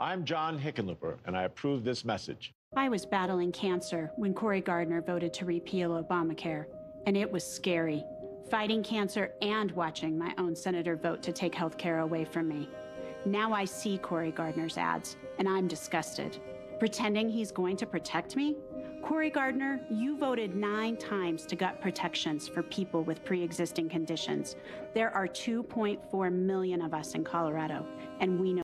I'm John Hickenlooper, and I approve this message. I was battling cancer when Cory Gardner voted to repeal Obamacare, and it was scary. Fighting cancer and watching my own senator vote to take health care away from me. Now I see Cory Gardner's ads, and I'm disgusted. Pretending he's going to protect me? Cory Gardner, you voted nine times to gut protections for people with pre existing conditions. There are 2.4 million of us in Colorado, and we know.